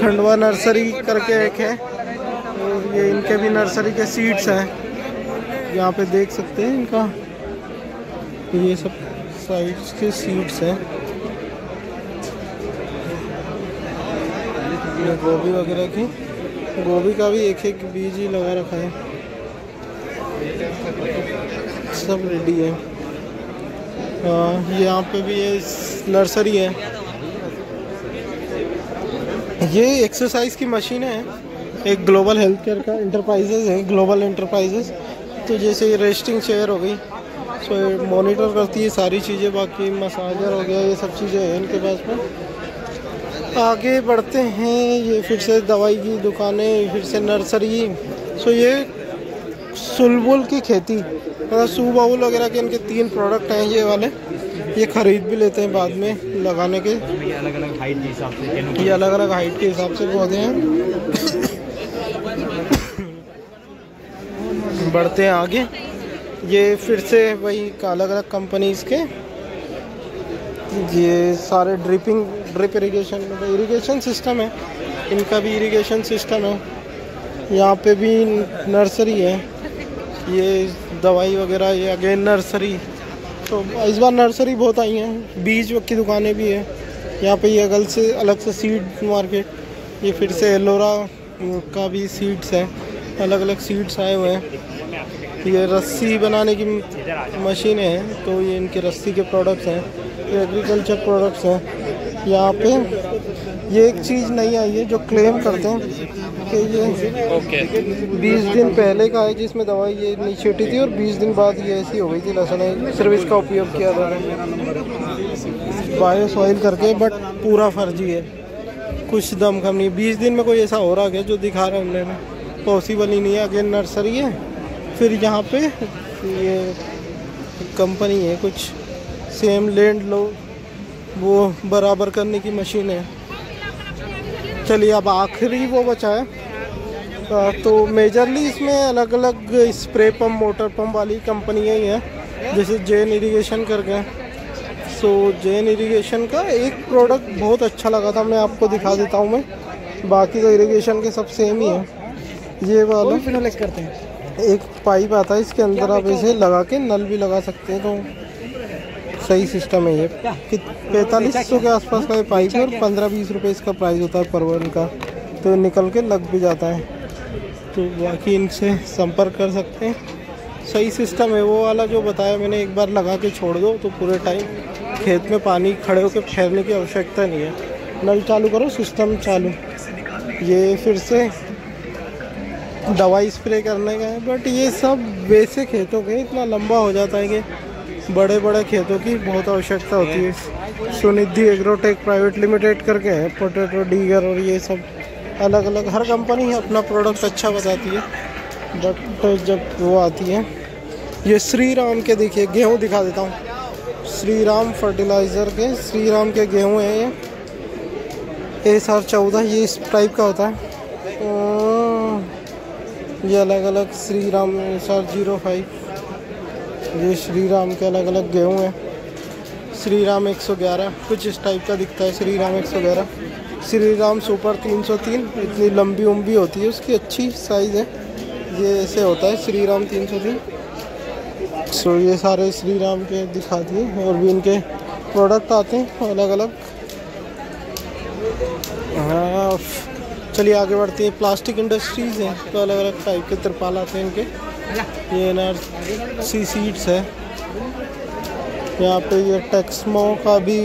Khandwa nursery करके एक है। और ये इनके भी नर्सरी के सीड्स हैं। यहाँ पे देख सकते हैं इनका। ये सब साइड्स के सीड्स हैं। ये गोभी वगैरह की। गोभी का भी एक एक बीज ही लगा रखा है। सब रेडी है। हाँ यहाँ पे भी ये नर्सरी है। ये एक्सरसाइज की मशीन है। एक ग्लोबल हेल्थ केयर का इंटरप्राइजेज है ग्लोबल इंटरप्राइजेज तो जैसे ये रेस्टिंग चेयर हो गई सो तो मॉनिटर करती है सारी चीज़ें, बाकी मसाजर हो गया, ये सब चीज़ें हैं इनके पास में। आगे बढ़ते हैं, ये फिर से दवाई की दुकानें, फिर से नर्सरी सो ये सुलबुल की खेती मतलब सू बाउल वगैरह के इनके तीन प्रोडक्ट हैं ये वाले। ये खरीद भी लेते हैं बाद में लगाने के। ये अलग अलग हाइट के हिसाब से ये अलग अलग हाइट के हिसाब से पौधे हैं। बढ़ते हैं आगे। ये फिर से वही अलग अलग कंपनीज़ के। ये सारे dripping drip irrigation irrigation system है। इनका भी इरिगेशन सिस्टम है। यहाँ पे भी नर्सरी है। ये दवाई वगैरह ये अगेन नर्सरी तो इस बार नर्सरी बहुत आई हैं। बीज की दुकानें भी है। यहाँ पे ये अगल से अलग से सीड मार्केट ये फिर से एलोरा का भी सीड्स है। अलग अलग सीड्स आए हुए हैं। ये रस्सी बनाने की मशीनें हैं तो ये इनके रस्सी के प्रोडक्ट्स हैं। ये एग्रीकल्चर प्रोडक्ट्स हैं। यहाँ पे ये एक चीज़ नहीं आई है जो क्लेम करते हैं। कि ये ओके बीस दिन पहले का है जिसमें दवाई ये नहीं छीटी थी और बीस दिन बाद ये ऐसी हो गई थी लहसुन सिर्फ़ इसका उपयोग किया था। बायो सॉइल करके बट पूरा फर्जी है। कुछ दम कम नहीं। बीस दिन में कोई ऐसा हो रहा है जो दिखा रहा है उन्होंने पॉसिबल ही नहीं है। अगेन नर्सरी है। फिर यहाँ पे ये कंपनी है कुछ। सेम लैंड लो। वो बराबर करने की मशीन है। चलिए अब आखिरी वो बचा है। तो मेजरली इसमें अलग अलग स्प्रे पंप मोटर पंप वाली कंपनियाँ ही हैं। जैसे जैन इरिगेशन करके सो जैन इरीगेशन का एक प्रोडक्ट बहुत अच्छा लगा था मैं आपको दिखा देता हूँ मैं। बाकी तो इरीगेशन के सब सेम ही है। ये वाला करते हैं। एक पाइप आता है इसके अंदर आप इसे लगा के नल भी लगा सकते हैं तो सही सिस्टम है ये। पैंतालीस सौ के आसपास का ये पाइप है और पंद्रह बीस रुपये इसका प्राइस होता है पर वन का। तो निकल के लग भी जाता है। तो बाकी इनसे संपर्क कर सकते हैं। सही सिस्टम है, वो वाला जो बताया मैंने, एक बार लगा के छोड़ दो तो पूरे टाइम खेत में पानी खड़े होकर ठहरने की आवश्यकता नहीं है। नल चालू करो सिस्टम चालू। ये फिर से दवाई स्प्रे करने का है बट ये सब वैसे खेतों के, इतना लंबा हो जाता है कि बड़े बड़े खेतों की बहुत आवश्यकता होती है। सुनिधि एग्रोटेक प्राइवेट लिमिटेड करके है पोटेटो डीगर और ये सब। अलग अलग हर कंपनी अपना प्रोडक्ट अच्छा बताती है। बट जब वो आती है, ये श्री राम के देखिए, गेहूँ दिखा देता हूँ। श्री राम फर्टिलाइज़र के श्री राम के गेहूँ हैं ये। एस आर चौदह, ये इस टाइप का होता है। ये अलग अलग Shri Ram S R zero five ये श्री राम के अलग अलग गेहूँ हैं। श्री राम 111 कुछ इस टाइप का दिखता है श्री राम 111 श्री राम सुपर 303 इतनी लंबी उम्बी होती है, उसकी अच्छी साइज़ है। ये ऐसे होता है श्री राम 303 सो ये सारे श्री राम के दिखा दिए, और भी इनके प्रोडक्ट आते हैं अलग अलग हाँ चलिए आगे बढ़ते हैं। प्लास्टिक इंडस्ट्रीज़ हैं तो अलग अलग टाइप के तिरपाल आते हैं इनके। ये एन सी सीड्स है। यहाँ पे ये टेक्समो का भी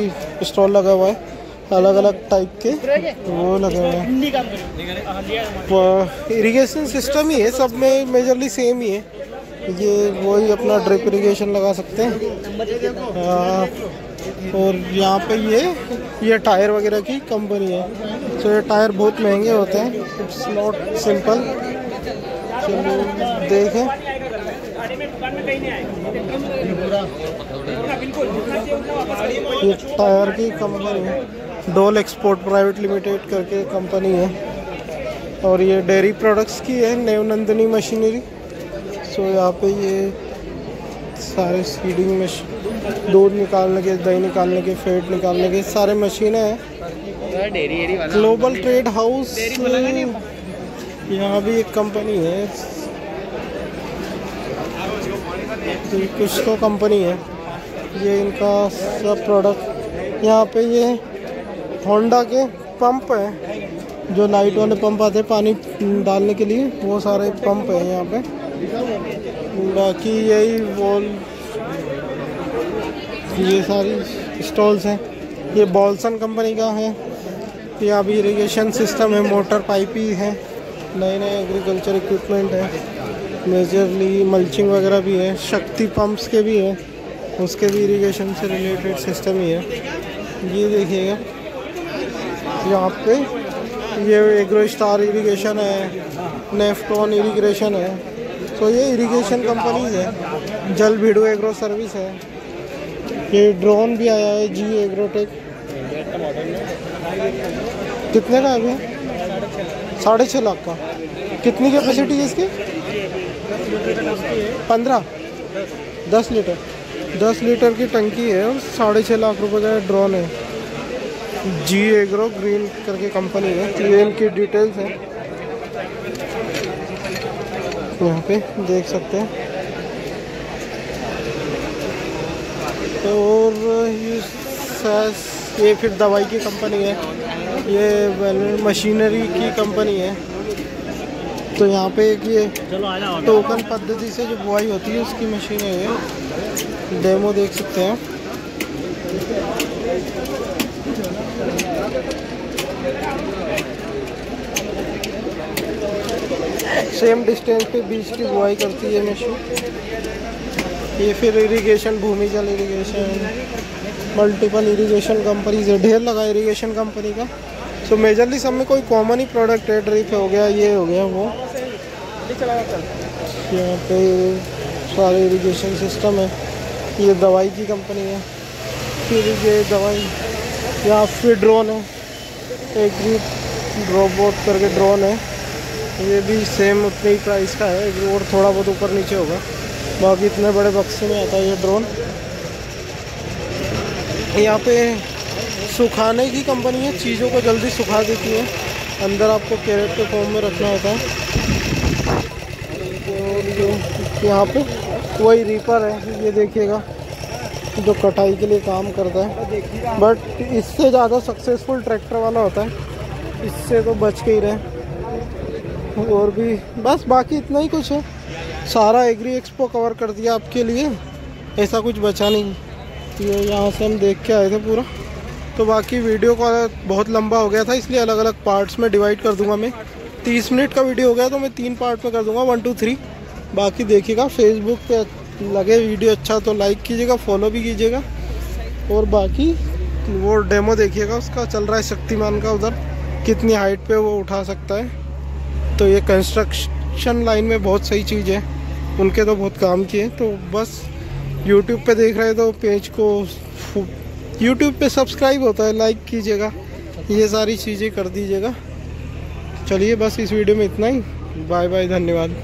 स्टॉल लगा हुआ है। अलग अलग टाइप के वो लगे हैं। इरिगेशन सिस्टम ही है सब में मेजरली सेम ही है। ये वही अपना ड्रिप इरिगेशन लगा सकते हैं। हाँ, और यहाँ पे ये ये टायर वगैरह की कंपनी है। तो ये टायर बहुत महँगे होते हैं। इट्स नॉट सिंपल चलिए देखें। ये टायर की कंपनी है। डोल एक्सपोर्ट प्राइवेट लिमिटेड करके कंपनी है। और ये डेयरी प्रोडक्ट्स की है, नेवनंदनी मशीनरी। सो यहाँ पे ये सारे सीडिंग मशीन दूध निकालने के, दही निकालने के फेट निकालने के सारे मशीनें हैं। ग्लोबल ट्रेड हाउस यहाँ भी एक कंपनी है। कुछ तो कंपनी है। ये इनका सब प्रोडक्ट यहाँ पे ये होंडा के पंप है। जो लाइट वाले पंप आते हैं, पानी डालने के लिए, वो सारे पंप है यहाँ पे। बाकी यही वॉल, ये सारी स्टॉल्स हैं। ये बॉल्सन कंपनी का है। यहाँ भी इरिगेशन सिस्टम है, मोटर पाइप ही है। नए नए एग्रीकल्चर इक्विपमेंट है। मेजरली मल्चिंग वगैरह भी है। शक्ति पंप्स के भी हैं। उसके भी इरिगेशन से रिलेटेड सिस्टम ही है। ये देखिएगा। यहाँ पे। ये एग्रो स्टार इरीगेशन है नेफ्टॉन इरिगेशन है। तो ये इरीगेशन कंपनीज़ है, जल भिड़ो एग्रो सर्विस है। ये ड्रोन भी आया है जी एग्रोटेक कितने का है भैया साढ़े छः लाख का। कितनी कैपेसिटी है इसकी? पंद्रह। दस लीटर। दस लीटर की टंकी है और साढ़े छः लाख रुपए का ड्रोन है। जी एग्रो ग्रीन करके कंपनी है। ये इनकी डिटेल्स है। यहाँ पे देख सकते हैं। और ये फिर दवाई की कंपनी है। ये मशीनरी की कंपनी है। तो यहाँ पे एक ये टोकन पद्धति से जो बुआई होती है, उसकी मशीन है डेमो देख सकते हैं सेम डिस्टेंस पे बीज की बुआई करती है मशीन ये फिर इरिगेशन भूमि जल इरिगेशन मल्टीपल इरिगेशन कंपनीज़ है ढेर लगा इरिगेशन कंपनी का। सो मेजरली सब में कोई कॉमन ही प्रोडक्ट है ड्रिप हो गया, ये हो गया, वो। यहाँ पे सारे इरिगेशन सिस्टम है। ये दवाई की कंपनी है। फिर ये दवाई, यहाँ फिर ड्रोन है। एक रोबोट करके ड्रोन है। ये भी सेम उतने ही प्राइस का है और थोड़ा बहुत ऊपर नीचे होगा। बाकी इतने बड़े बक्से में आता है ये ड्रोन यहाँ पे सुखाने की कंपनी है, चीज़ों को जल्दी सुखा देती है। अंदर आपको कैरेट के फॉर्म में रखना होता है। और जो यहाँ पे वही रीपर है, ये देखिएगा, जो कटाई के लिए काम करता है। बट इससे ज़्यादा सक्सेसफुल ट्रैक्टर वाला होता है। इससे तो बच के ही रहे। और भी। बस बाकी इतना ही कुछ है। सारा एग्री एक्सपो कवर कर दिया आपके लिए। ऐसा कुछ बचा नहीं। ये यहाँ से हम देख के आए थे पूरा। तो बाकी वीडियो का बहुत लंबा हो गया था, इसलिए अलग अलग पार्ट्स में डिवाइड कर दूँगा मैं। तीस मिनट का वीडियो हो गया तो मैं तीन पार्ट में कर दूँगा। वन टू थ्री बाकी देखिएगा फेसबुक पे लगे वीडियो अच्छा तो लाइक कीजिएगा फॉलो भी कीजिएगा। और बाकी वो डेमो देखिएगा, उसका चल रहा है शक्तिमान का उधर। कितनी हाइट पे वो उठा सकता है। तो ये कंस्ट्रक्शन लाइन में बहुत सही चीज़ है। उनके तो बहुत काम किए। तो बस यूट्यूब पे देख रहे तो पेज को यूट्यूब पे सब्सक्राइब होता है लाइक कीजिएगा। ये सारी चीज़ें कर दीजिएगा। चलिए बस इस वीडियो में इतना ही। बाय बाय धन्यवाद।